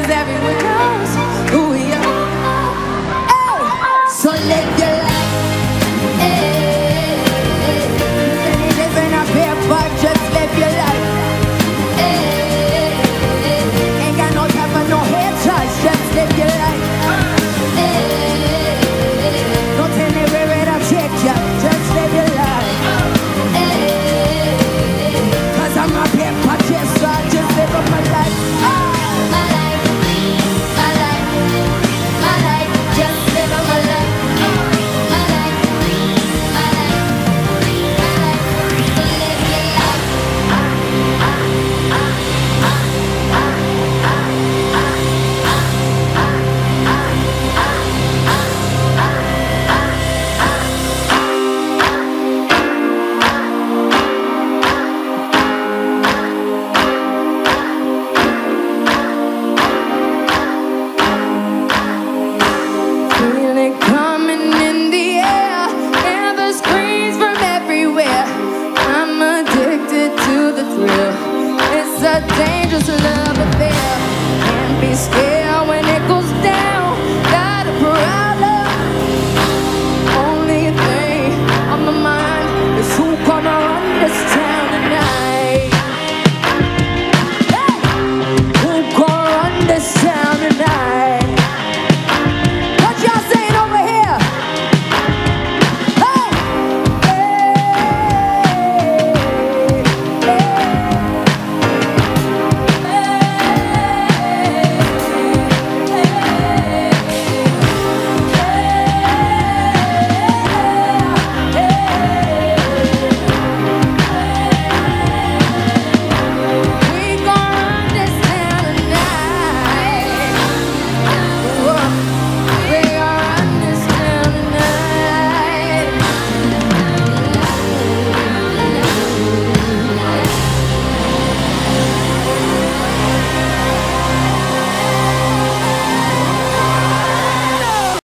Cause everyone to